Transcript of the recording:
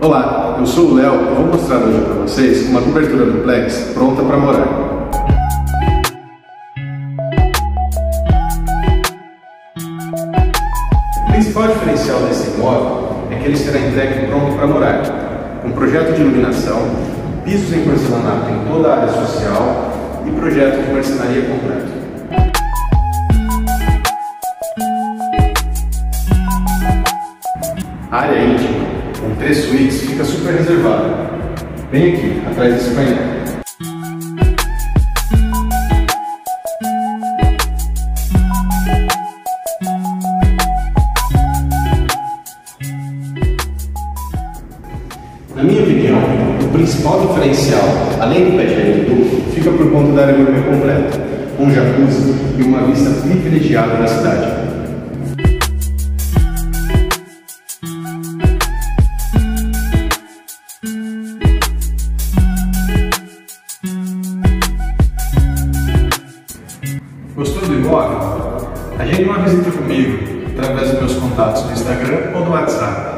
Olá, eu sou o Léo e vou mostrar hoje para vocês uma cobertura duplex pronta para morar. O principal diferencial desse imóvel é que ele será entregue pronto para morar, com projeto de iluminação, pisos em porcelanato em toda a área social e projeto de marcenaria completo. Área íntima, com três suítes, fica super reservada. Bem aqui, atrás desse painel. Na minha opinião, o principal diferencial, além do pé duplo, fica por conta da área gourmet completa, com jacuzzi e uma vista privilegiada da cidade. Gostou do imóvel? Agende uma visita comigo através dos meus contatos no Instagram ou no WhatsApp.